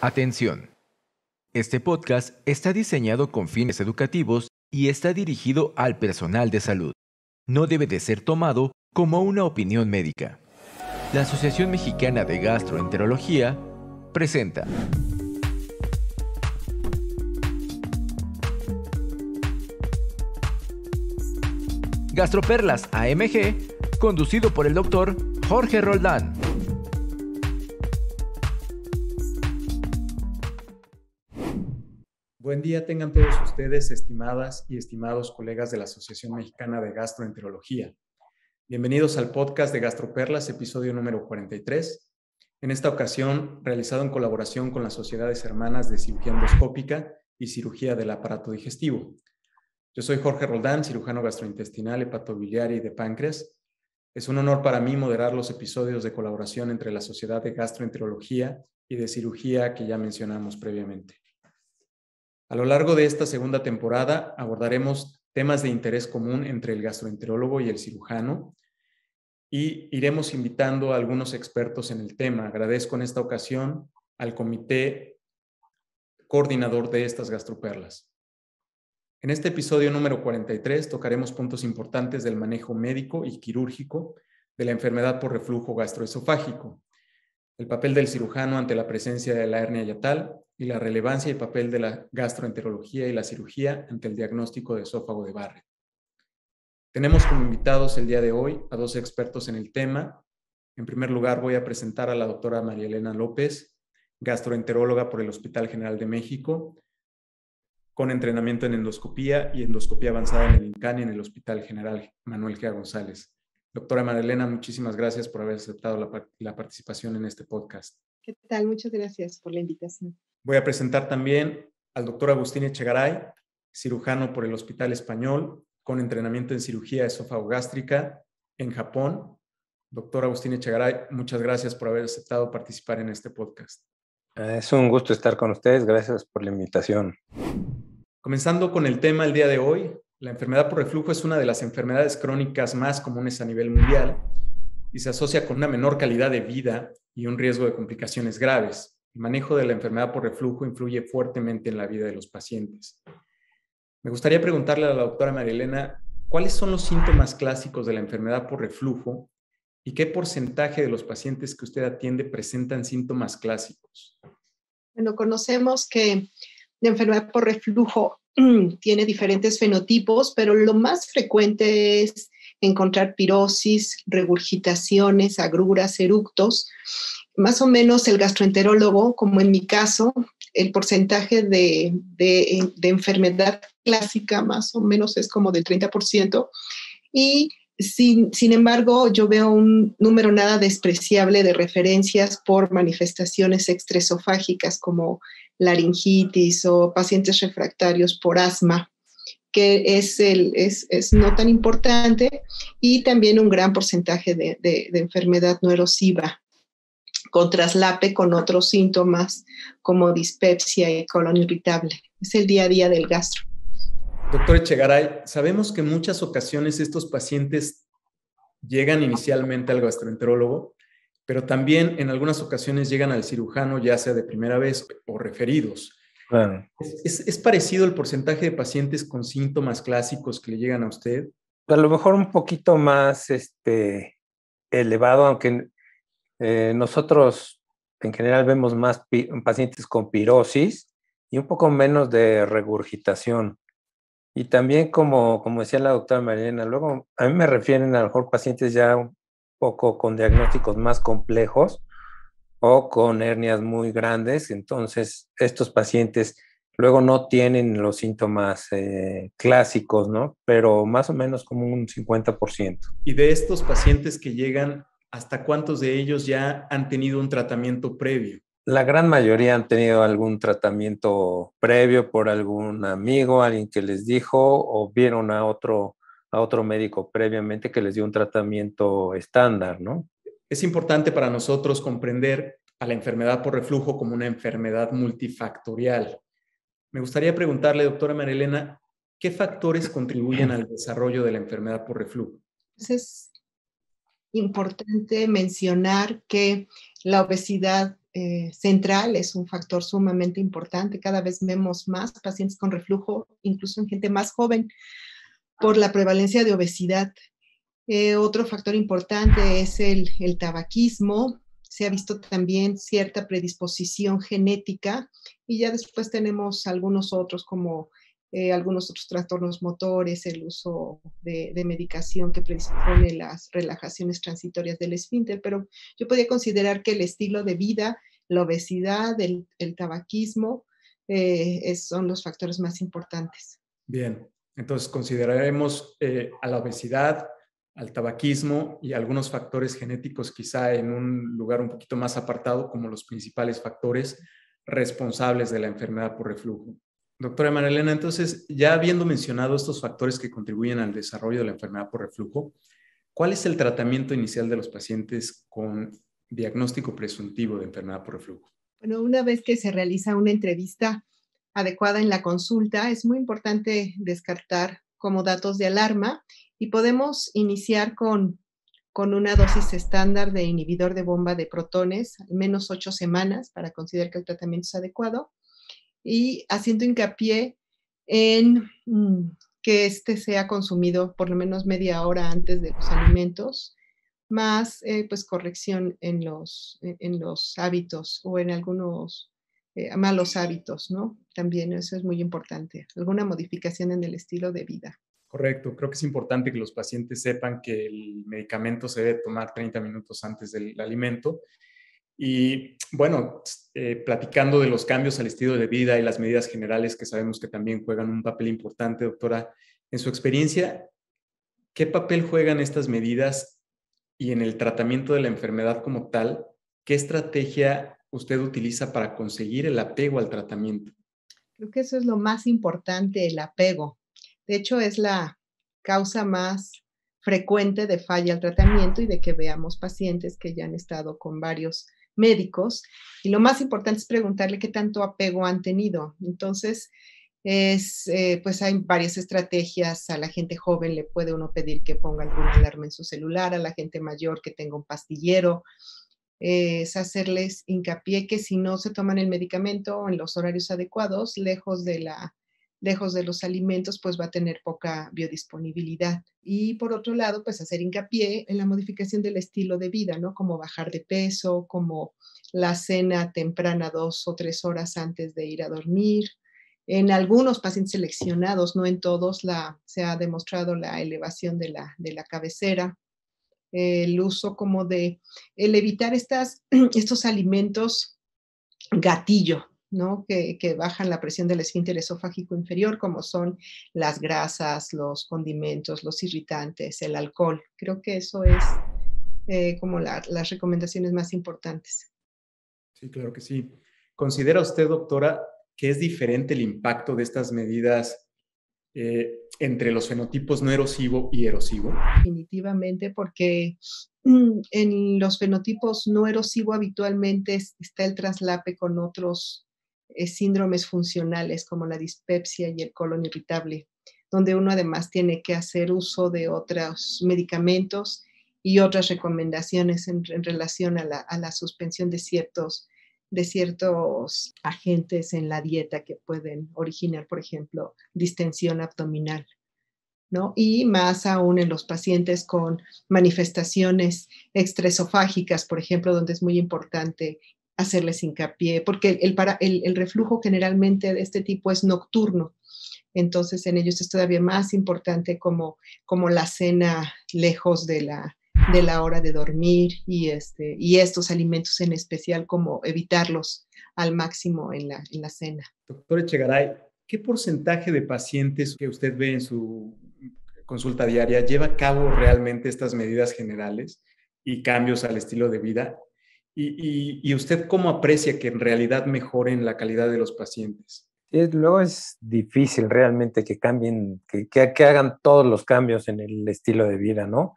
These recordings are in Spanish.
Atención. Este podcast está diseñado con fines educativos y está dirigido al personal de salud. No debe de ser tomado como una opinión médica. La Asociación Mexicana de Gastroenterología presenta Gastroperlas AMG, conducido por el doctor Jorge Roldán. Buen día tengan todos ustedes, estimadas y estimados colegas de la Asociación Mexicana de Gastroenterología. Bienvenidos al podcast de Gastroperlas, episodio número 43. En esta ocasión, realizado en colaboración con las sociedades hermanas de cirugía endoscópica y cirugía del aparato digestivo. Yo soy Jorge Roldán, cirujano gastrointestinal, hepatobiliar y de páncreas. Es un honor para mí moderar los episodios de colaboración entre la Sociedad de Gastroenterología y de Cirugía que ya mencionamos previamente. A lo largo de esta segunda temporada abordaremos temas de interés común entre el gastroenterólogo y el cirujano y iremos invitando a algunos expertos en el tema. Agradezco en esta ocasión al comité coordinador de estas gastroperlas. En este episodio número 43 tocaremos puntos importantes del manejo médico y quirúrgico de la enfermedad por reflujo gastroesofágico, el papel del cirujano ante la presencia de la hernia yatal, y la relevancia y papel de la gastroenterología y la cirugía ante el diagnóstico de esófago de Barrett. Tenemos como invitados el día de hoy a dos expertos en el tema. En primer lugar, voy a presentar a la doctora María Elena López, gastroenteróloga por el Hospital General de México, con entrenamiento en endoscopía y endoscopía avanzada en el INCAN y en el Hospital General Manuel G. González. Doctora María Elena, muchísimas gracias por haber aceptado la, la participación en este podcast. ¿Qué tal? Muchas gracias por la invitación. Voy a presentar también al doctor Agustín Echegaray, cirujano por el Hospital Español, con entrenamiento en cirugía esófago-gástrica en Japón. Doctor Agustín Echegaray, muchas gracias por haber aceptado participar en este podcast. Es un gusto estar con ustedes. Gracias por la invitación. Comenzando con el tema el día de hoy, la enfermedad por reflujo es una de las enfermedades crónicas más comunes a nivel mundial y se asocia con una menor calidad de vida y un riesgo de complicaciones graves. El manejo de la enfermedad por reflujo influye fuertemente en la vida de los pacientes. Me gustaría preguntarle a la doctora Marilena, ¿cuáles son los síntomas clásicos de la enfermedad por reflujo y qué porcentaje de los pacientes que usted atiende presentan síntomas clásicos? Bueno, conocemos que la enfermedad por reflujo tiene diferentes fenotipos, pero lo más frecuente es encontrar pirosis, regurgitaciones, agruras, eructos más o menos el gastroenterólogo, como en mi caso, el porcentaje de, enfermedad clásica más o menos es como del 30%. Y sin, embargo, yo veo un número nada despreciable de referencias por manifestaciones extresofágicas como laringitis o pacientes refractarios por asma, que es, no tan importante, y también un gran porcentaje de enfermedad no erosiva con traslape con otros síntomas como dispepsia y colon irritable. Es el día a día del gastro. Doctor Echegaray, sabemos que en muchas ocasiones estos pacientes llegan inicialmente al gastroenterólogo, pero también en algunas ocasiones llegan al cirujano, ya sea de primera vez o referidos. ¿Es, ¿Es, parecido el porcentaje de pacientes con síntomas clásicos que le llegan a usted? A lo mejor un poquito más este, elevado, aunque eh, nosotros en general vemos más pacientes con pirosis y un poco menos de regurgitación. Y también, como, como decía la doctora Mariana, luego a mí me refieren a lo mejor pacientes ya un poco con diagnósticos más complejos o con hernias muy grandes. Entonces, estos pacientes luego no tienen los síntomas eh, clásicos, ¿no? Pero más o menos como un 50%. Y de estos pacientes que llegan ¿hasta cuántos de ellos ya han tenido un tratamiento previo? La gran mayoría han tenido algún tratamiento previo por algún amigo, alguien que les dijo, o vieron a otro, a otro médico previamente que les dio un tratamiento estándar, ¿no? Es importante para nosotros comprender a la enfermedad por reflujo como una enfermedad multifactorial. Me gustaría preguntarle, doctora Marilena, ¿qué factores contribuyen al desarrollo de la enfermedad por reflujo? Pues es importante mencionar que la obesidad eh, central, es un factor sumamente importante. Cada vez vemos más pacientes con reflujo, incluso en gente más joven, por la prevalencia de obesidad. Eh, otro factor importante es el, el tabaquismo. Se ha visto también cierta predisposición genética y ya después tenemos algunos otros como eh, algunos otros trastornos motores, el uso de, medicación que predispone las relajaciones transitorias del esfínter, pero yo podría considerar que el estilo de vida, la obesidad, el, tabaquismo, eh, son los factores más importantes. Bien, entonces consideraremos eh, a la obesidad, al tabaquismo y algunos factores genéticos quizá en un lugar un poquito más apartado como los principales factores responsables de la enfermedad por reflujo. Doctora Marilena, entonces, ya habiendo mencionado estos factores que contribuyen al desarrollo de la enfermedad por reflujo, ¿cuál es el tratamiento inicial de los pacientes con diagnóstico presuntivo de enfermedad por reflujo? Bueno, una vez que se realiza una entrevista adecuada en la consulta, es muy importante descartar como datos de alarma y podemos iniciar con, con una dosis estándar de inhibidor de bomba de protones, al menos ocho semanas para considerar que el tratamiento es adecuado y haciendo hincapié en mm, que este sea consumido por lo menos media hora antes de los alimentos, más eh, pues corrección en los, en los hábitos o en algunos eh, malos hábitos, ¿no? También eso es muy importante, alguna modificación en el estilo de vida. Correcto, creo que es importante que los pacientes sepan que el medicamento se debe tomar 30 minutos antes del alimento y bueno, eh, platicando de los cambios al estilo de vida y las medidas generales que sabemos que también juegan un papel importante, doctora, en su experiencia, ¿qué papel juegan estas medidas y en el tratamiento de la enfermedad como tal? ¿Qué estrategia usted utiliza para conseguir el apego al tratamiento? Creo que eso es lo más importante, el apego. De hecho, es la causa más frecuente de falla al tratamiento y de que veamos pacientes que ya han estado con varios médicos y lo más importante es preguntarle qué tanto apego han tenido. Entonces, es, eh, pues hay varias estrategias. A la gente joven le puede uno pedir que ponga alguna alarma en su celular, a la gente mayor que tenga un pastillero. es hacerles hincapié que si no se toman el medicamento en los horarios adecuados, lejos de la lejos de los alimentos, pues va a tener poca biodisponibilidad. Y por otro lado, pues hacer hincapié en la modificación del estilo de vida, ¿no? Como bajar de peso, como la cena temprana dos o tres horas antes de ir a dormir. En algunos pacientes seleccionados, no en todos, la, se ha demostrado la elevación de la, de la cabecera, el uso como de el evitar estas, estos alimentos gatillo, que, bajan la presión del esfínter esofágico inferior, como son las grasas, los condimentos, los irritantes, el alcohol. Creo que eso es eh, como las recomendaciones más importantes. Sí, claro que sí. ¿Considera usted, doctora, que es diferente el impacto de estas medidas eh, entre los fenotipos no erosivo y erosivo? Definitivamente, porque mm, en los fenotipos no erosivo habitualmente está el traslape con otros síndromes funcionales como la dispepsia y el colon irritable, donde uno además tiene que hacer uso de otros medicamentos y otras recomendaciones en, relación a la, suspensión de ciertos, de ciertos agentes en la dieta que pueden originar, por ejemplo, distensión abdominal. ¿no? Y más aún en los pacientes con manifestaciones extraesofágicas, por ejemplo, donde es muy importante hacerles hincapié, porque el, para, el, reflujo generalmente de este tipo es nocturno. Entonces, en ellos es todavía más importante como, como la cena lejos de la, de la hora de dormir y, este, y estos alimentos en especial, como evitarlos al máximo en la, en la cena. Doctor Echegaray, ¿qué porcentaje de pacientes que usted ve en su consulta diaria lleva a cabo realmente estas medidas generales y cambios al estilo de vida y, usted cómo aprecia que en realidad mejoren la calidad de los pacientes? luego es difícil realmente que cambien, que, que, hagan todos los cambios en el estilo de vida, ¿no?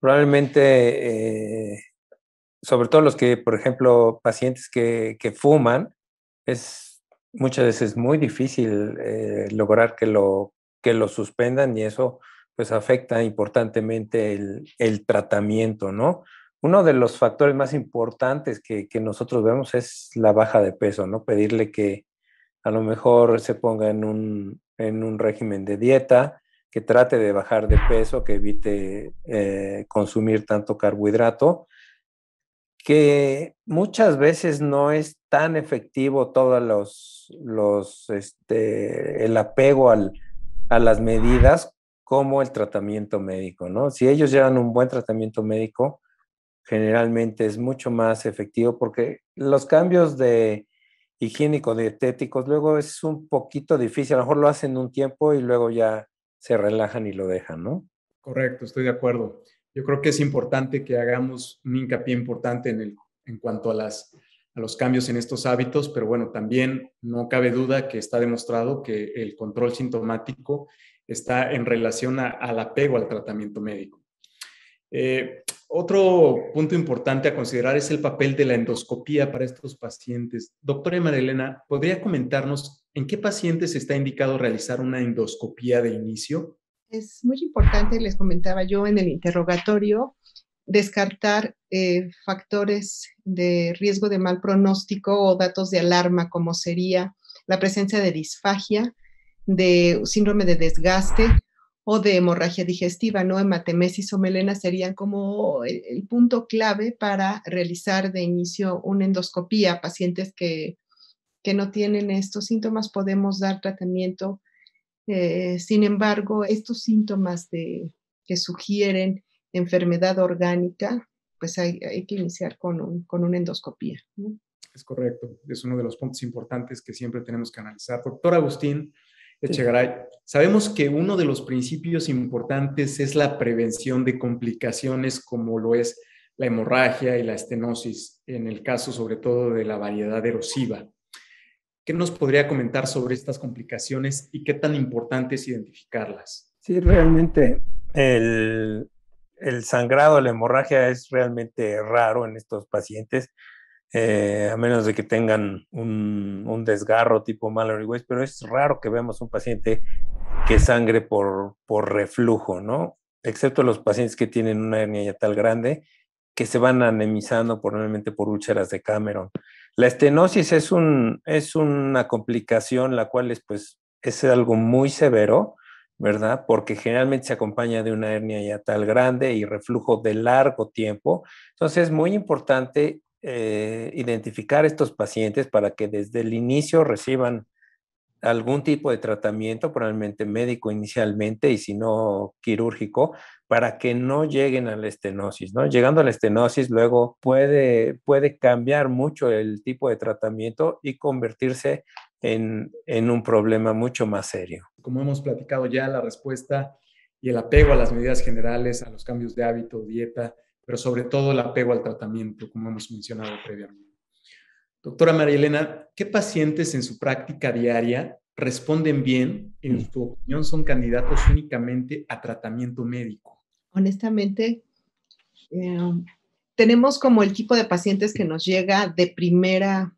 Probablemente, eh, sobre todo los que, por ejemplo, pacientes que, que fuman, es muchas veces muy difícil eh, lograr que lo, que lo suspendan y eso pues afecta importantemente el, el tratamiento, ¿no? Uno de los factores más importantes que, nosotros vemos es la baja de peso, ¿no? Pedirle que a lo mejor se ponga en un, en un régimen de dieta, que trate de bajar de peso, que evite eh, consumir tanto carbohidrato, que muchas veces no es tan efectivo todo los, los este, el apego al, a las medidas como el tratamiento médico, ¿no? Si ellos llevan un buen tratamiento médico, generalmente es mucho más efectivo porque los cambios de higiénico-dietéticos luego es un poquito difícil, a lo mejor lo hacen un tiempo y luego ya se relajan y lo dejan, ¿no? Correcto, estoy de acuerdo. Yo creo que es importante que hagamos un hincapié importante en, el, en cuanto a, las, a los cambios en estos hábitos, pero bueno, también no cabe duda que está demostrado que el control sintomático está en relación al apego al tratamiento médico. Eh, otro punto importante a considerar es el papel de la endoscopía para estos pacientes. Doctora Marilena, ¿podría comentarnos en qué pacientes está indicado realizar una endoscopía de inicio? Es muy importante, les comentaba yo en el interrogatorio, descartar eh, factores de riesgo de mal pronóstico o datos de alarma, como sería la presencia de disfagia, de síndrome de desgaste o de hemorragia digestiva, ¿no? Hematemesis o melena serían como el, punto clave para realizar de inicio una endoscopía. Pacientes que, no tienen estos síntomas podemos dar tratamiento. Eh, sin embargo, estos síntomas de, que sugieren enfermedad orgánica, pues hay, que iniciar con, con una endoscopía. Es correcto, es uno de los puntos importantes que siempre tenemos que analizar. Doctor Agustín, Echegaray, sabemos que uno de los principios importantes es la prevención de complicaciones como lo es la hemorragia y la estenosis, en el caso sobre todo de la variedad erosiva. ¿Qué nos podría comentar sobre estas complicaciones y qué tan importante es identificarlas? Sí, realmente el, el sangrado, la hemorragia es realmente raro en estos pacientes. Eh, a menos de que tengan un, desgarro tipo Mallory Weiss, pero es raro que veamos un paciente que sangre por, por reflujo, ¿no? Excepto los pacientes que tienen una hernia yatal grande, que se van anemizando probablemente por úlceras de Cameron. La estenosis es, un, es una complicación, la cual es, pues, es algo muy severo, ¿verdad? Porque generalmente se acompaña de una hernia yatal grande y reflujo de largo tiempo. Entonces es muy importante eh, identificar estos pacientes para que desde el inicio reciban algún tipo de tratamiento, probablemente médico inicialmente y si no quirúrgico, para que no lleguen a la estenosis, ¿no? Llegando a la estenosis, luego puede, puede cambiar mucho el tipo de tratamiento y convertirse en, en un problema mucho más serio. Como hemos platicado ya, la respuesta y el apego a las medidas generales, a los cambios de hábito, dieta, pero sobre todo el apego al tratamiento, como hemos mencionado previamente. Doctora María Elena, ¿qué pacientes en su práctica diaria responden bien, en tu opinión, son candidatos únicamente a tratamiento médico? Honestamente, eh, tenemos como el tipo de pacientes que nos llega de primera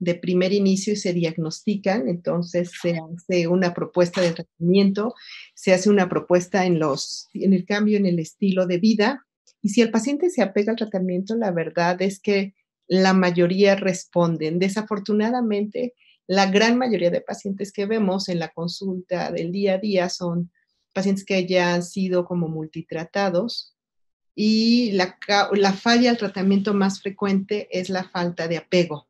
de primer inicio y se diagnostican, entonces se hace una propuesta de tratamiento, se hace una propuesta en los en el cambio en el estilo de vida y si el paciente se apega al tratamiento, la verdad es que la mayoría responden. Desafortunadamente, la gran mayoría de pacientes que vemos en la consulta del día a día son pacientes que ya han sido como multitratados y la, falla al tratamiento más frecuente es la falta de apego.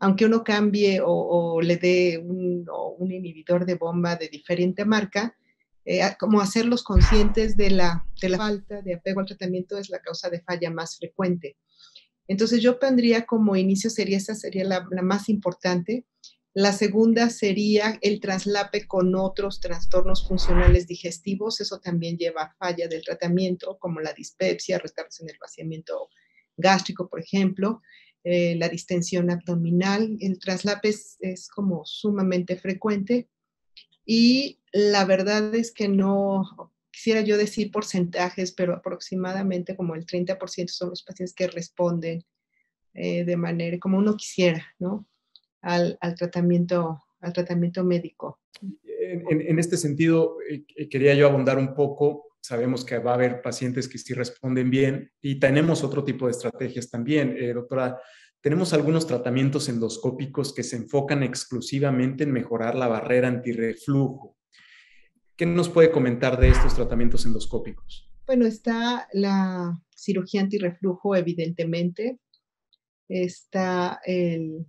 Aunque uno cambie o, le dé un, inhibidor de bomba de diferente marca, eh, como hacerlos conscientes de la, de la falta de apego al tratamiento es la causa de falla más frecuente. Entonces yo pondría como inicio sería esa sería la, más importante. La segunda sería el traslape con otros trastornos funcionales digestivos. Eso también lleva a falla del tratamiento, como la dispepsia, retardos en el vaciamiento gástrico, por ejemplo, eh, la distensión abdominal. El traslape es como sumamente frecuente. Y la verdad es que no, quisiera yo decir porcentajes, pero aproximadamente como el 30% son los pacientes que responden eh, de manera como uno quisiera, ¿no? Al, tratamiento, al tratamiento médico. En, este sentido, eh, quería yo abundar un poco sabemos que va a haber pacientes que sí responden bien y tenemos otro tipo de estrategias también. Eh, doctora, tenemos algunos tratamientos endoscópicos que se enfocan exclusivamente en mejorar la barrera antirreflujo. ¿Qué nos puede comentar de estos tratamientos endoscópicos? Bueno, está la cirugía antirreflujo, evidentemente. Está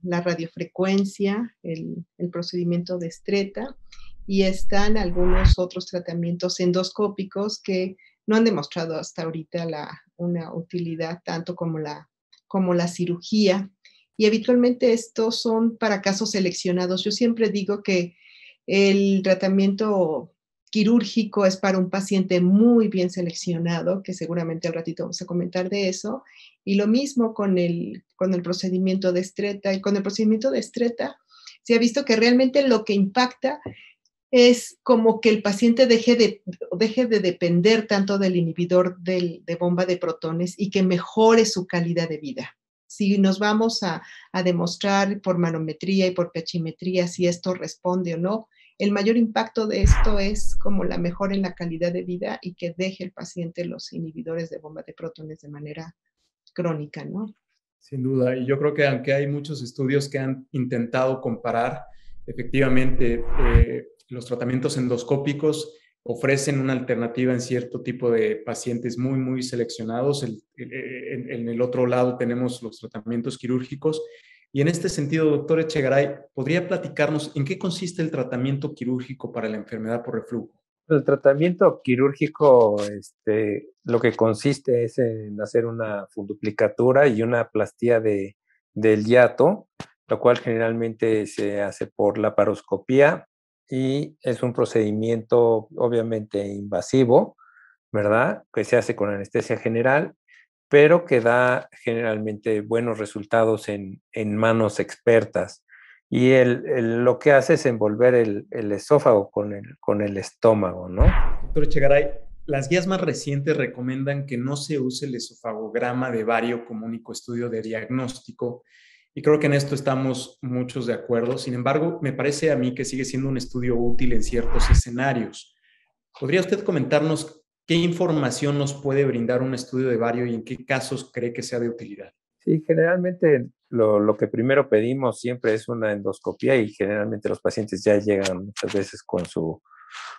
la radiofrecuencia, el, el procedimiento de estreta y están algunos otros tratamientos endoscópicos que no han demostrado hasta ahorita la, una utilidad tanto como la, como la cirugía. Y habitualmente estos son para casos seleccionados. Yo siempre digo que el tratamiento quirúrgico es para un paciente muy bien seleccionado, que seguramente al ratito vamos a comentar de eso. Y lo mismo con el, con el procedimiento de estreta. Y con el procedimiento de estreta se ha visto que realmente lo que impacta es como que el paciente deje de, deje de depender tanto del inhibidor de bomba de protones y que mejore su calidad de vida. Si nos vamos a, a demostrar por manometría y por pechimetría si esto responde o no, el mayor impacto de esto es como la mejora en la calidad de vida y que deje el paciente los inhibidores de bomba de protones de manera crónica, ¿no? Sin duda, y yo creo que aunque hay muchos estudios que han intentado comparar, efectivamente, eh, los tratamientos endoscópicos ofrecen una alternativa en cierto tipo de pacientes muy, muy seleccionados. en, el otro lado tenemos los tratamientos quirúrgicos. Y en este sentido, doctor Echegaray, ¿podría platicarnos en qué consiste el tratamiento quirúrgico para la enfermedad por reflujo? El tratamiento quirúrgico, este, lo que consiste es en hacer una funduplicatura y una plastía de, del hiato, lo cual generalmente se hace por la paroscopía y es un procedimiento obviamente invasivo, ¿verdad? Que se hace con anestesia general, pero que da generalmente buenos resultados en, manos expertas. Y el, lo que hace es envolver el, esófago con el, con el estómago, ¿no? Doctor Echegaray, las guías más recientes recomiendan que no se use el esofagograma de vario como único estudio de diagnóstico y creo que en esto estamos muchos de acuerdo. Sin embargo, me parece a mí que sigue siendo un estudio útil en ciertos escenarios. ¿Podría usted comentarnos qué información nos puede brindar un estudio de vario y en qué casos cree que sea de utilidad? Sí, generalmente lo, lo, que primero pedimos siempre es una endoscopía y generalmente los pacientes ya llegan muchas veces con su,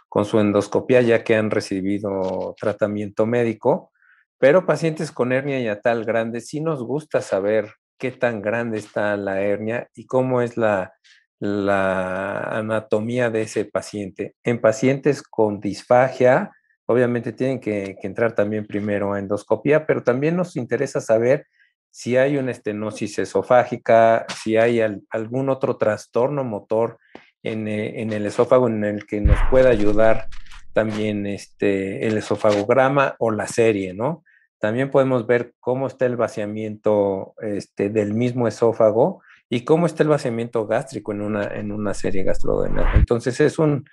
con su endoscopía ya que han recibido tratamiento médico, pero pacientes con hernia y tal grande sí nos gusta saber qué tan grande está la hernia y cómo es la, anatomía de ese paciente. En pacientes con disfagia, obviamente tienen que, entrar también primero a endoscopía, pero también nos interesa saber si hay una estenosis esofágica, si hay algún otro trastorno motor en, eh, en, el esófago en el que nos pueda ayudar también este, el esofagograma o la serie, ¿no? También podemos ver cómo está el vaciamiento este, del mismo esófago y cómo está el vaciamiento gástrico en una, en una serie gastrodenal. Entonces es un,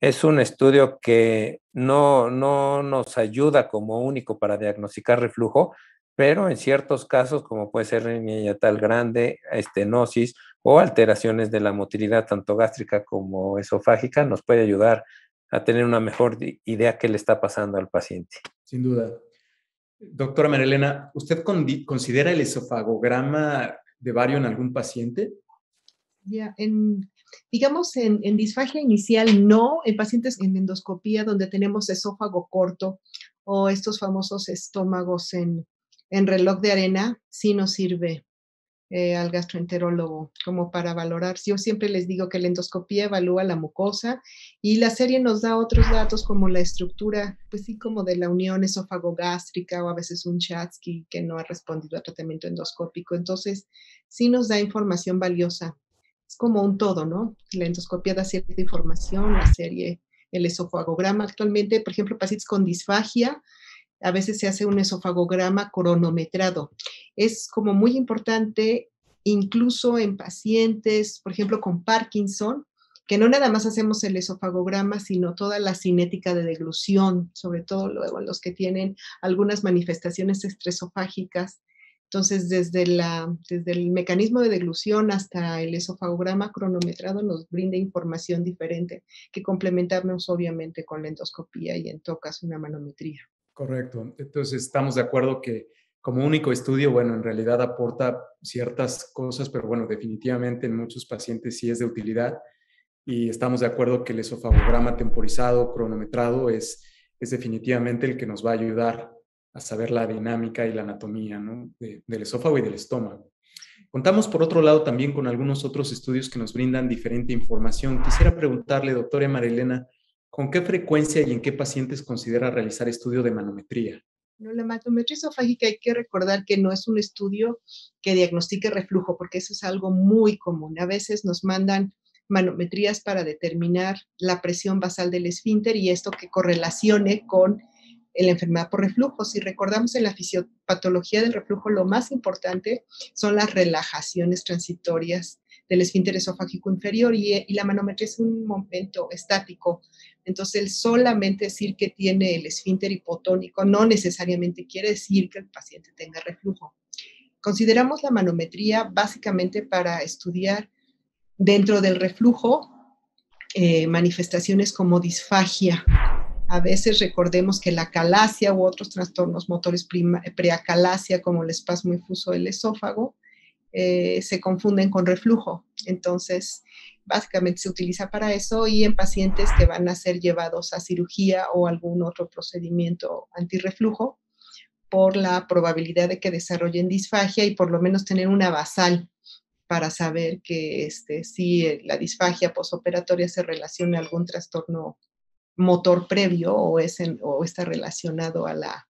es un estudio que no, no nos ayuda como único para diagnosticar reflujo, pero en ciertos casos, como puede ser hernia tal grande, estenosis o alteraciones de la motilidad tanto gástrica como esofágica, nos puede ayudar a tener una mejor idea qué le está pasando al paciente. Sin duda. Doctora Marilena, ¿usted considera el esofagograma de vario en algún paciente? Ya, en, digamos, en, disfagia inicial no, en pacientes en endoscopía donde tenemos esófago corto o estos famosos estómagos en, en reloj de arena, sí nos sirve eh, al gastroenterólogo, como para valorar. Yo siempre les digo que la endoscopía evalúa la mucosa y la serie nos da otros datos como la estructura, pues sí, como de la unión esófago-gástrica o a veces un Chatsky que no ha respondido al tratamiento endoscópico. Entonces, sí nos da información valiosa. Es como un todo, ¿no? La endoscopía da cierta información, la serie, el esofagograma. Actualmente, por ejemplo, pacientes con disfagia, a veces se hace un esofagograma cronometrado. Es como muy importante, incluso en pacientes, por ejemplo, con Parkinson, que no nada más hacemos el esofagograma, sino toda la cinética de deglución, sobre todo luego en los que tienen algunas manifestaciones estresofágicas, Entonces, desde, la, desde el mecanismo de deglución hasta el esofagograma cronometrado nos brinda información diferente que complementamos obviamente con la endoscopía y en tocas una manometría. Correcto. Entonces, estamos de acuerdo que como único estudio, bueno, en realidad aporta ciertas cosas, pero bueno, definitivamente en muchos pacientes sí es de utilidad y estamos de acuerdo que el esofagograma temporizado, cronometrado, es, es definitivamente el que nos va a ayudar a saber la dinámica y la anatomía del esófago y del estómago. Contamos, por otro lado, también con algunos otros estudios que nos brindan diferente información. Quisiera preguntarle, doctora Marilena, ¿con qué frecuencia y en qué pacientes considera realizar estudio de manometría? No, la manometría esofágica hay que recordar que no es un estudio que diagnostique reflujo, porque eso es algo muy común. A veces nos mandan manometrías para determinar la presión basal del esfínter y esto que correlacione con la enfermedad por reflujo. Si recordamos en la fisiopatología del reflujo, lo más importante son las relajaciones transitorias del esfínter esofágico inferior y, la manometría es un momento estático. Entonces, solamente decir que tiene el esfínter hipotónico no necesariamente quiere decir que el paciente tenga reflujo. Consideramos la manometría básicamente para estudiar dentro del reflujo eh, manifestaciones como disfagia, a veces recordemos que la calasia u otros trastornos motores preacalasia, como el espasmo infuso del esófago, eh, se confunden con reflujo. Entonces, básicamente se utiliza para eso y en pacientes que van a ser llevados a cirugía o algún otro procedimiento antirreflujo por la probabilidad de que desarrollen disfagia y por lo menos tener una basal para saber que este, si la disfagia posoperatoria se relaciona a algún trastorno motor previo o, es o está relacionado a la,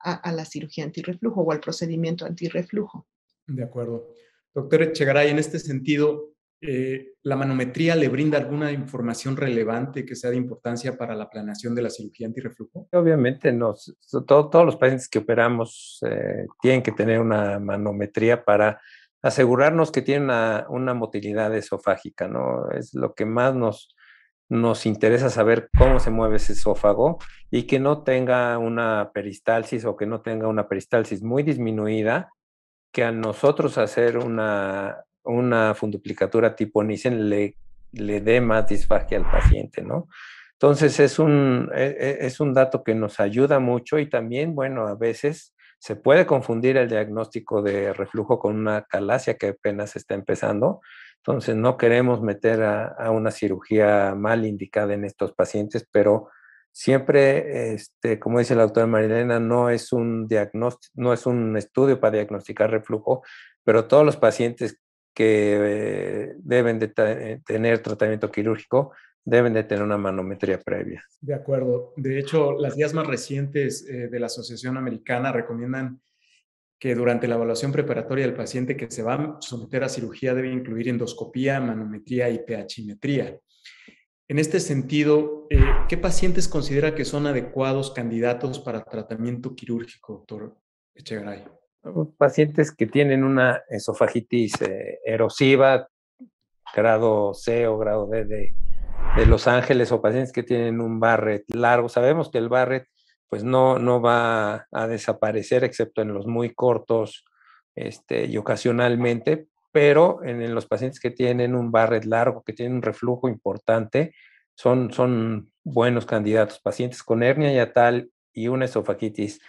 a, la cirugía antirreflujo o al procedimiento antirreflujo. De acuerdo. Doctor Echegaray, en este sentido, eh, ¿la manometría le brinda alguna información relevante que sea de importancia para la planeación de la cirugía antirreflujo? Obviamente, no. todos los pacientes que operamos eh, tienen que tener una manometría para asegurarnos que tienen una, una, motilidad esofágica, ¿no? Es lo que más nos, nos interesa saber cómo se mueve ese esófago y que no tenga una peristalsis o que no tenga una peristalsis muy disminuida, que a nosotros hacer una, una funduplicatura tipo Nissen le, le dé más disfagia al paciente, ¿no? Entonces es un, e, e, es un dato que nos ayuda mucho y también, bueno, a veces se puede confundir el diagnóstico de reflujo con una calasia que apenas está empezando. Entonces, no queremos meter a, una cirugía mal indicada en estos pacientes, pero siempre, este, como dice la doctora Marilena, no es un no es un estudio para diagnosticar reflujo, pero todos los pacientes que eh, deben de eh, tener tratamiento quirúrgico deben de tener una manometría previa. De acuerdo. De hecho, las guías más recientes eh, de la Asociación Americana recomiendan que durante la evaluación preparatoria del paciente que se va a someter a cirugía debe incluir endoscopía, manometría y pHimetría. En este sentido, eh, ¿qué pacientes considera que son adecuados candidatos para tratamiento quirúrgico, doctor Echegaray? Pacientes que tienen una esofagitis eh, erosiva, grado C o grado D de, de Los Ángeles, o pacientes que tienen un Barrett largo. Sabemos que el Barrett pues no, no va a desaparecer, excepto en los muy cortos este, y ocasionalmente, pero en, los pacientes que tienen un Barrett largo, que tienen un reflujo importante, son, son buenos candidatos. Pacientes con hernia yatal y una esofagitis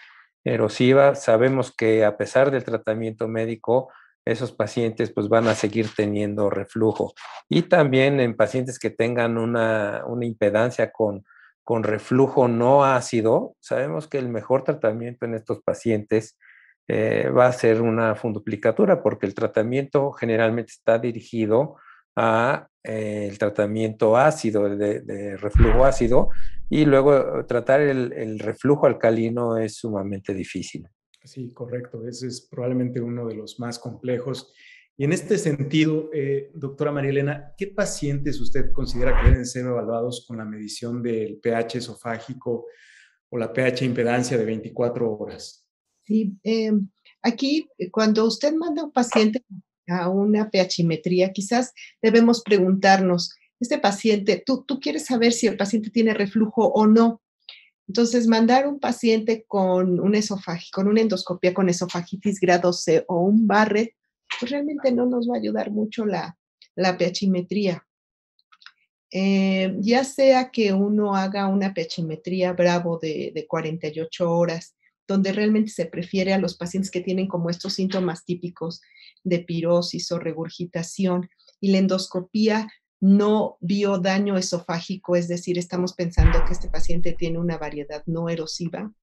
erosiva, sabemos que a pesar del tratamiento médico, esos pacientes pues van a seguir teniendo reflujo. Y también en pacientes que tengan una, una impedancia con con reflujo no ácido, sabemos que el mejor tratamiento en estos pacientes eh, va a ser una funduplicatura, porque el tratamiento generalmente está dirigido a eh, el tratamiento ácido, de, reflujo ácido, y luego tratar el, el reflujo alcalino es sumamente difícil. Sí, correcto. Ese es probablemente uno de los más complejos y en este sentido, eh, doctora María Elena, ¿qué pacientes usted considera que deben ser evaluados con la medición del pH esofágico o la pH impedancia de 24 horas? Sí, em, aquí eh, cuando usted manda a un paciente a una pHimetría, quizás debemos preguntarnos, este paciente, tú, tú quieres saber si el paciente tiene reflujo o no. Entonces, mandar un paciente con, un con una endoscopia con esofagitis grado C o un Barrett, pues realmente no nos va a ayudar mucho la, la. Eh, ya sea que uno haga una pHimetría bravo de, de 48 horas, donde realmente se prefiere a los pacientes que tienen como estos síntomas típicos de pirosis o regurgitación y la endoscopía no vio daño esofágico, es decir, estamos pensando que este paciente tiene una variedad no erosiva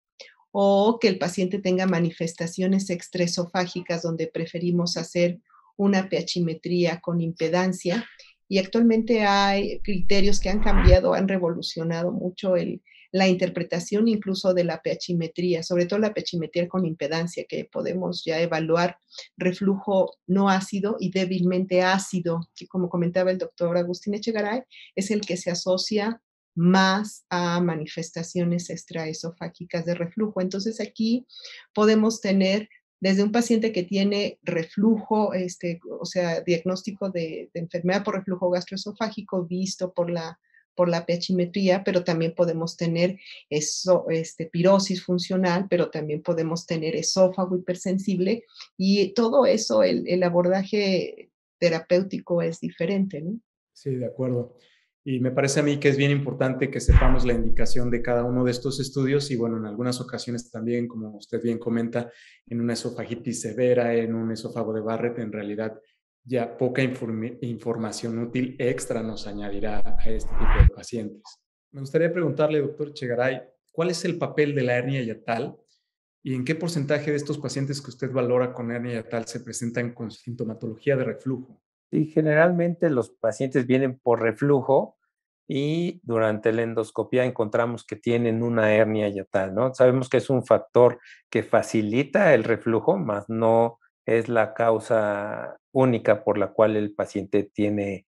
o que el paciente tenga manifestaciones extraesofágicas donde preferimos hacer una pHimetría con impedancia. Y actualmente hay criterios que han cambiado, han revolucionado mucho el, la interpretación incluso de la pHimetría, sobre todo la pHimetría con impedancia, que podemos ya evaluar reflujo no ácido y débilmente ácido, que como comentaba el doctor Agustín Echegaray, es el que se asocia más a manifestaciones extraesofágicas de reflujo. Entonces aquí podemos tener desde un paciente que tiene reflujo, este, o sea, diagnóstico de, de enfermedad por reflujo gastroesofágico visto por la por la pHimetría, pero también podemos tener eso, este, pirosis funcional, pero también podemos tener esófago hipersensible y todo eso, el, el abordaje terapéutico es diferente, ¿no? Sí, de acuerdo. Y me parece a mí que es bien importante que sepamos la indicación de cada uno de estos estudios y bueno, en algunas ocasiones también, como usted bien comenta, en una esofagitis severa, en un esófago de Barrett, en realidad ya poca información útil extra nos añadirá a este tipo de pacientes. Me gustaría preguntarle, doctor Chegaray, ¿cuál es el papel de la hernia yatal y en qué porcentaje de estos pacientes que usted valora con hernia yatal se presentan con sintomatología de reflujo? Sí, generalmente los pacientes vienen por reflujo y durante la endoscopia encontramos que tienen una hernia yatal, ¿no? Sabemos que es un factor que facilita el reflujo, más no es la causa única por la cual el paciente tiene,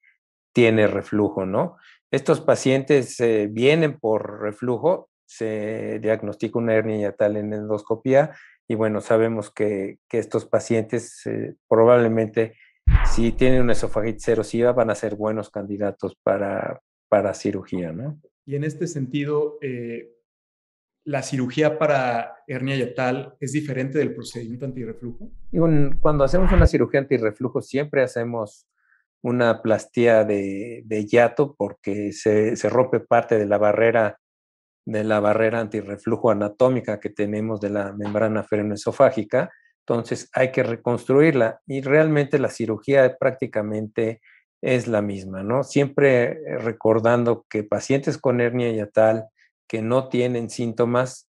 tiene reflujo, ¿no? Estos pacientes eh, vienen por reflujo, se diagnostica una hernia yatal en endoscopía y bueno, sabemos que, estos pacientes eh, probablemente si tienen una esofagitis erosiva van a ser buenos candidatos para, para cirugía, ¿no? Y en este sentido, eh, la cirugía para hernia yatal es diferente del procedimiento antirreflujo? cuando hacemos una cirugía antirreflujo siempre hacemos una plastía de, de yato porque se, se, rompe parte de la barrera de la barrera antirreflujo anatómica que tenemos de la membrana ferenoesofágica. Entonces hay que reconstruirla y realmente la cirugía prácticamente es la misma, ¿no? Siempre recordando que pacientes con hernia yatal que no tienen síntomas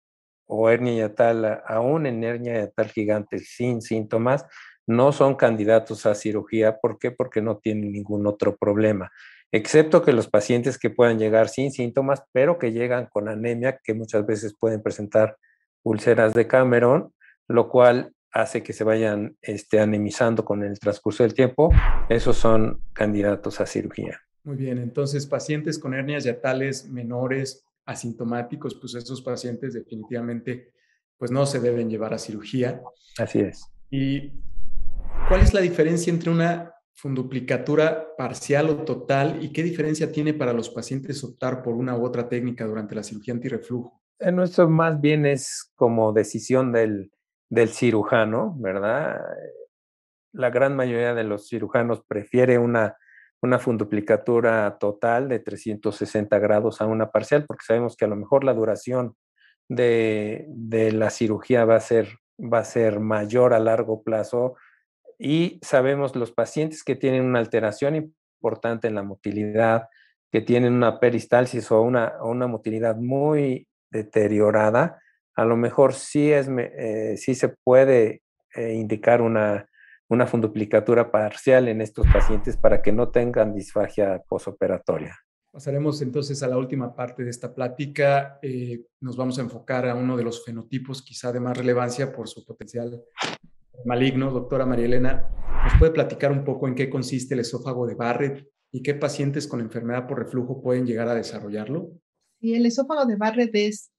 o hernia yatal, aún en hernia yatal gigante sin síntomas, no son candidatos a cirugía. ¿Por qué? Porque no tienen ningún otro problema, excepto que los pacientes que puedan llegar sin síntomas, pero que llegan con anemia, que muchas veces pueden presentar úlceras de Cameron, lo cual hace que se vayan este, anemizando con el transcurso del tiempo, esos son candidatos a cirugía. Muy bien, entonces pacientes con hernias yatales menores asintomáticos, pues esos pacientes definitivamente pues no se deben llevar a cirugía. Así es. ¿Y cuál es la diferencia entre una funduplicatura parcial o total y qué diferencia tiene para los pacientes optar por una u otra técnica durante la cirugía antirreflujo? En nuestro más bien es como decisión del, del cirujano, ¿verdad? La gran mayoría de los cirujanos prefiere una una funduplicatura total de 360 grados a una parcial, porque sabemos que a lo mejor la duración de, la cirugía va a, ser, va a ser mayor a largo plazo. Y sabemos los pacientes que tienen una alteración importante en la motilidad, que tienen una peristalsis o una, una motilidad muy deteriorada, a lo mejor sí, es, eh, sí se puede eh, indicar una una funduplicatura parcial en estos pacientes para que no tengan disfagia posoperatoria. Pasaremos entonces a la última parte de esta plática. Eh, nos vamos a enfocar a uno de los fenotipos quizá de más relevancia por su potencial maligno. Doctora María Elena, ¿nos puede platicar un poco en qué consiste el esófago de Barrett y qué pacientes con enfermedad por reflujo pueden llegar a desarrollarlo? Sí, el esófago de Barrett es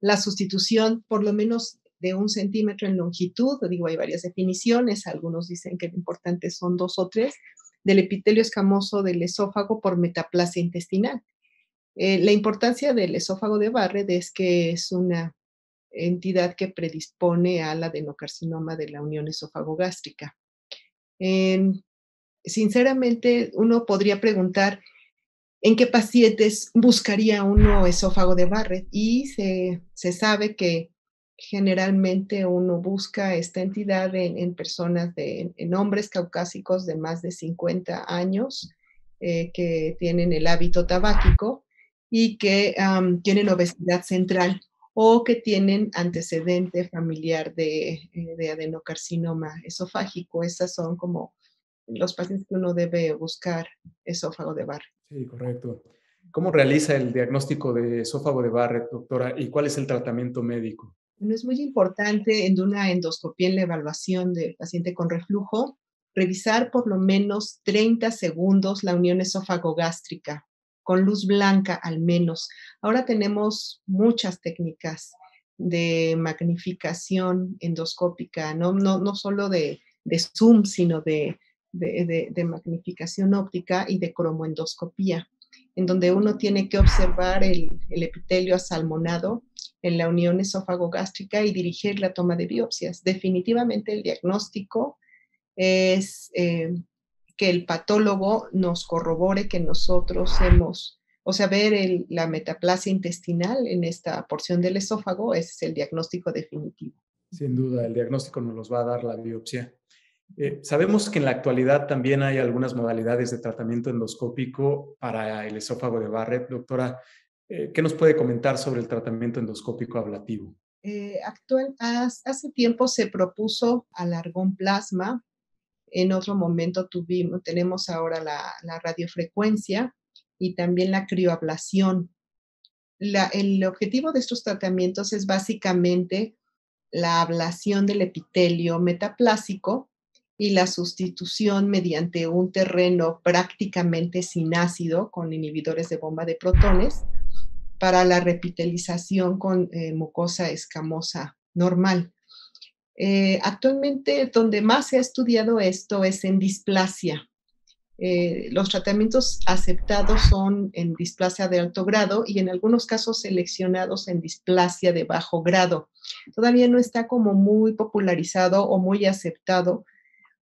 la sustitución, por lo menos de un centímetro en longitud, digo, hay varias definiciones, algunos dicen que lo importante son dos o tres, del epitelio escamoso del esófago por metaplasia intestinal. Eh, la importancia del esófago de Barrett es que es una entidad que predispone al adenocarcinoma de la unión esófago-gástrica. sinceramente, uno podría preguntar en qué pacientes buscaría uno esófago de Barrett y se, sabe que generalmente uno busca esta entidad en, personas, de, en hombres caucásicos de más de 50 años eh, que tienen el hábito tabáquico y que tienen obesidad central o que tienen antecedente familiar de, eh, de, adenocarcinoma esofágico. Esas son como los pacientes que uno debe buscar esófago de Barrett. Sí, correcto. ¿Cómo realiza el diagnóstico de esófago de Barrett, doctora? ¿Y cuál es el tratamiento médico? Bueno, es muy importante en una endoscopía en la evaluación del paciente con reflujo revisar por lo menos 30 segundos la unión esófago-gástrica con luz blanca al menos. Ahora tenemos muchas técnicas de magnificación endoscópica, no, no, no solo de, zoom, sino de, de, magnificación óptica y de cromoendoscopía, en donde uno tiene que observar el, epitelio asalmonado en la unión esófago-gástrica y dirigir la toma de biopsias. Definitivamente el diagnóstico es eh, que el patólogo nos corrobore que nosotros hemos, o sea, ver la metaplasia intestinal en esta porción del esófago, ese es el diagnóstico definitivo. Sin duda, el diagnóstico nos los va a dar la biopsia. Eh, sabemos que en la actualidad también hay algunas modalidades de tratamiento endoscópico para el esófago de Barrett. Doctora, eh, ¿qué nos puede comentar sobre el tratamiento endoscópico ablativo? Eh, actual, hace tiempo se propuso alargón plasma en otro momento tuvimos, tenemos ahora la, radiofrecuencia y también la crioablación. el objetivo de estos tratamientos es básicamente la ablación del epitelio metaplásico y la sustitución mediante un terreno prácticamente sin ácido con inhibidores de bomba de protones para la repitelización con eh, mucosa escamosa normal. Eh, actualmente, donde más se ha estudiado esto es en displasia. Eh, los tratamientos aceptados son en displasia de alto grado y en algunos casos seleccionados en displasia de bajo grado. Todavía no está como muy popularizado o muy aceptado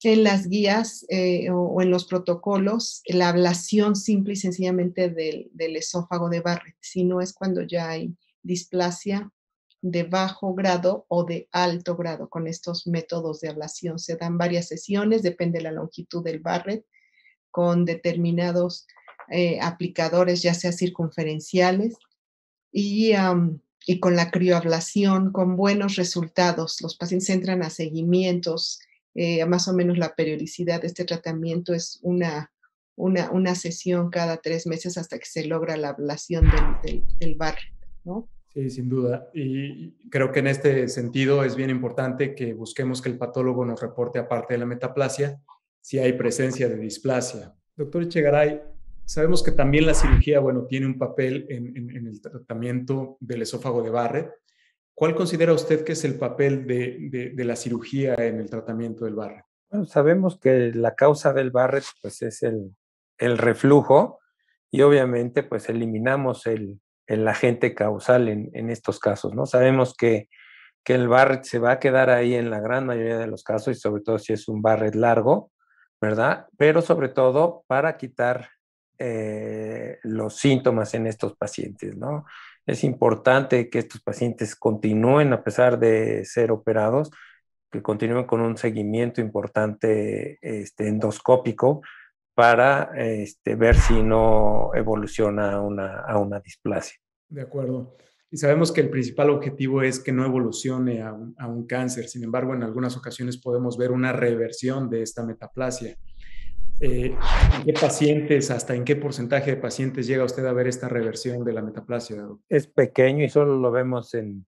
en las guías eh, o, en los protocolos la ablación simple y sencillamente del, del esófago de Barrett, sino es cuando ya hay displasia de bajo grado o de alto grado con estos métodos de ablación. Se dan varias sesiones, depende de la longitud del Barrett, con determinados eh, aplicadores, ya sea circunferenciales, y, y con la crioablación con buenos resultados. Los pacientes entran a seguimientos, eh, más o menos la periodicidad de este tratamiento es una, una, una, sesión cada tres meses hasta que se logra la ablación del, del, del ¿no? Sí, sin duda. Y creo que en este sentido es bien importante que busquemos que el patólogo nos reporte, aparte de la metaplasia, si hay presencia de displasia. Doctor Echegaray, sabemos que también la cirugía, bueno, tiene un papel en, el tratamiento del esófago de Barrett. ¿Cuál considera usted que es el papel de, la cirugía en el tratamiento del Barrett? Bueno, sabemos que la causa del Barrett pues, es el, el reflujo y obviamente pues eliminamos el, el agente causal en, estos casos, ¿no? Sabemos que, el Barrett se va a quedar ahí en la gran mayoría de los casos y sobre todo si es un Barrett largo, ¿verdad? Pero sobre todo para quitar eh, los síntomas en estos pacientes, ¿no? Es importante que estos pacientes continúen, a pesar de ser operados, que continúen con un seguimiento importante este, endoscópico para este, ver si no evoluciona a una, a una displasia. De acuerdo. Y sabemos que el principal objetivo es que no evolucione a un, cáncer. Sin embargo, en algunas ocasiones podemos ver una reversión de esta metaplasia. Eh, ¿En qué pacientes, hasta en qué porcentaje de pacientes llega usted a ver esta reversión de la metaplasia? Es pequeño y solo lo vemos en,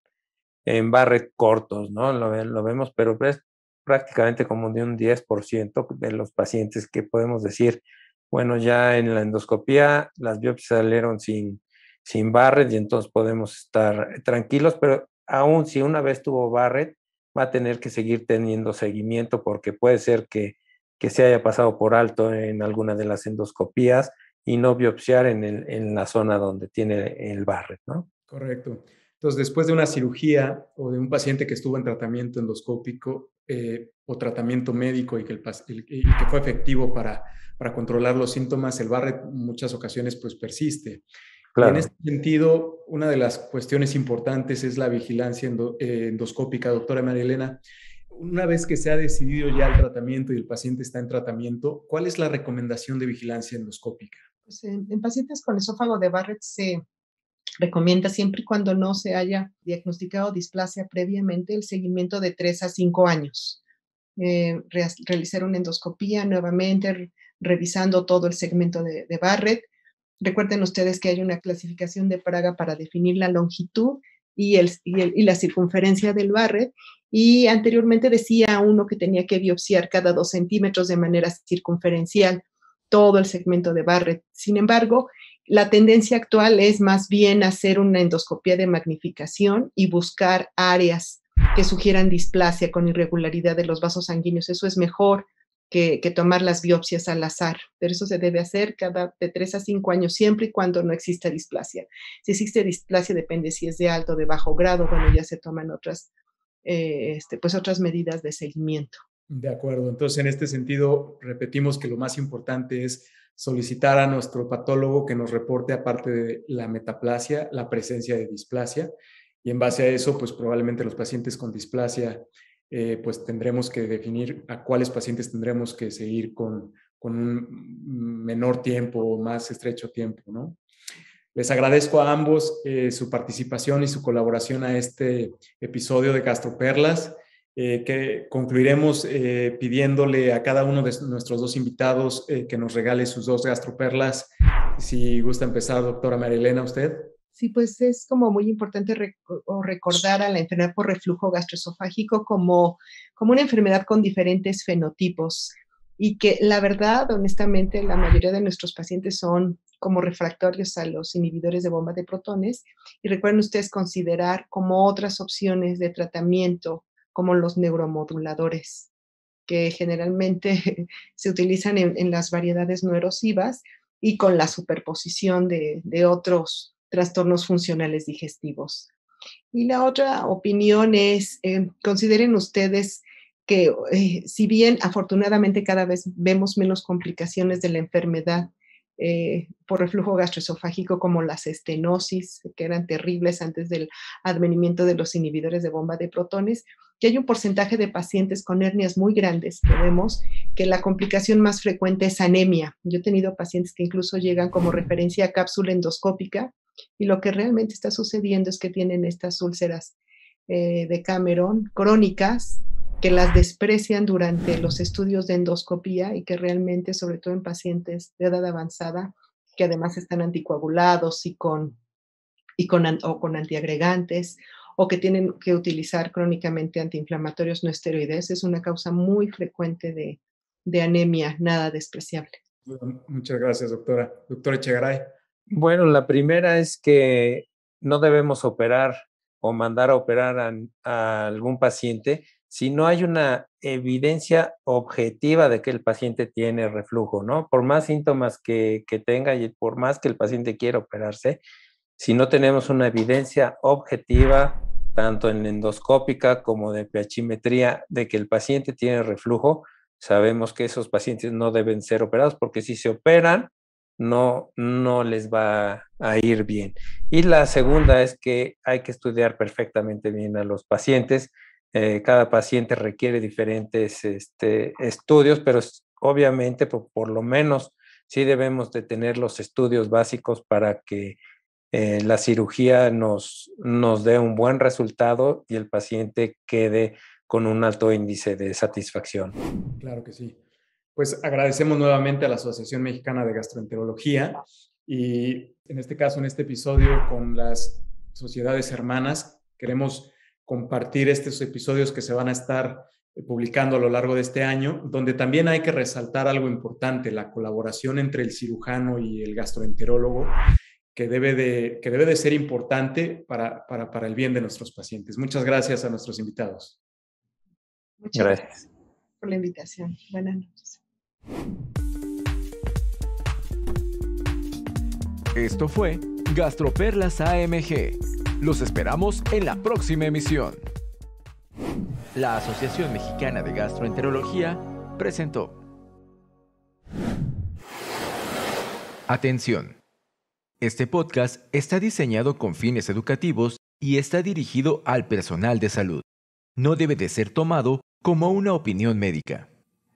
en Barrett cortos, ¿no? Lo, vemos, pero es prácticamente como de un 10% de los pacientes que podemos decir, bueno, ya en la endoscopía las biopsias salieron sin, sin Barrett y entonces podemos estar tranquilos, pero aún si una vez tuvo Barrett, va a tener que seguir teniendo seguimiento porque puede ser que, que se haya pasado por alto en alguna de las endoscopías y no biopsiar en, en la zona donde tiene el Barrett, ¿no? Correcto. Entonces, después de una cirugía o de un paciente que estuvo en tratamiento endoscópico eh, o tratamiento médico y que, el, que fue efectivo para, para controlar los síntomas, el Barrett en muchas ocasiones pues persiste. en este sentido, una de las cuestiones importantes es la vigilancia eh, endoscópica. Doctora María Elena, una vez que se ha decidido ya el tratamiento y el paciente está en tratamiento, ¿cuál es la recomendación de vigilancia endoscópica? Pues en, en pacientes con esófago de Barrett se recomienda siempre y cuando no se haya diagnosticado displasia previamente el seguimiento de 3 a 5 años. Eh, realizar una endoscopía nuevamente, revisando todo el segmento de, Barrett. Recuerden ustedes que hay una clasificación de Praga para definir la longitud y, y, la circunferencia del Barrett. Y anteriormente decía uno que tenía que biopsiar cada dos centímetros de manera circunferencial todo el segmento de Barrett. Sin embargo, la tendencia actual es más bien hacer una endoscopia de magnificación y buscar áreas que sugieran displasia con irregularidad de los vasos sanguíneos. Eso es mejor que, tomar las biopsias al azar, pero eso se debe hacer cada de tres a cinco años, siempre y cuando no exista displasia. Si existe displasia, depende si es de alto o de bajo grado, bueno, ya se toman otras, eh, este, pues otras medidas de seguimiento. De acuerdo, entonces en este sentido, repetimos que lo más importante es solicitar a nuestro patólogo que nos reporte, aparte de la metaplasia, la presencia de displasia. Y en base a eso, pues probablemente los pacientes con displasia, eh, pues tendremos que definir a cuáles pacientes tendremos que seguir con, con un menor tiempo o más estrecho tiempo, ¿no? Les agradezco a ambos eh, su participación y su colaboración a este episodio de Gastroperlas. Eh, que concluiremos eh, pidiéndole a cada uno de nuestros dos invitados que nos regale sus dos gastroperlas. Si gusta empezar, doctora Marilena, usted. Sí, pues es como muy importante recordar a la enfermedad por reflujo gastroesofágico como, como una enfermedad con diferentes fenotipos y que la verdad, honestamente, la mayoría de nuestros pacientes son como refractorios a los inhibidores de bomba de protones. Y recuerden ustedes considerar como otras opciones de tratamiento como los neuromoduladores, que generalmente se utilizan en, las variedades no erosivas y con la superposición de, otros trastornos funcionales digestivos. Y la otra opinión es, eh, consideren ustedes que eh, si bien afortunadamente cada vez vemos menos complicaciones de la enfermedad eh, por reflujo gastroesofágico como las estenosis, que eran terribles antes del advenimiento de los inhibidores de bomba de protones, y hay un porcentaje de pacientes con hernias muy grandes que vemos que la complicación más frecuente es anemia. Yo he tenido pacientes que incluso llegan como referencia a cápsula endoscópica y lo que realmente está sucediendo es que tienen estas úlceras eh, de Cameron crónicas que las desprecian durante los estudios de endoscopía y que realmente, sobre todo en pacientes de edad avanzada, que además están anticoagulados y con, y con, o con antiagregantes o que tienen que utilizar crónicamente antiinflamatorios no esteroides, es una causa muy frecuente de, de anemia nada despreciable. Muchas gracias, doctora. Doctora Echegaray. Bueno, la primera es que no debemos operar o mandar a operar a algún paciente si no hay una evidencia objetiva de que el paciente tiene reflujo, ¿no? Por más síntomas que, tenga y por más que el paciente quiera operarse, si no tenemos una evidencia objetiva, tanto en endoscópica como de pHimetría, de que el paciente tiene reflujo, sabemos que esos pacientes no deben ser operados porque si se operan, no, no les va a ir bien. Y la segunda es que hay que estudiar perfectamente bien a los pacientes eh, cada paciente requiere diferentes este, estudios, pero obviamente por, lo menos sí debemos de tener los estudios básicos para que eh, la cirugía nos, nos dé un buen resultado y el paciente quede con un alto índice de satisfacción. Claro que sí. Pues agradecemos nuevamente a la Asociación Mexicana de Gastroenterología y en este caso, en este episodio con las sociedades hermanas, queremos compartir estos episodios que se van a estar eh, publicando a lo largo de este año, donde también hay que resaltar algo importante, la colaboración entre el cirujano y el gastroenterólogo, que debe de, que debe de ser importante para, para, para el bien de nuestros pacientes. Muchas gracias a nuestros invitados. Muchas gracias por la invitación. Buenas noches. Esto fue Gastroperlas AMG. Los esperamos en la próxima emisión. La Asociación Mexicana de Gastroenterología presentó. Atención. Este podcast está diseñado con fines educativos y está dirigido al personal de salud. No debe de ser tomado como una opinión médica.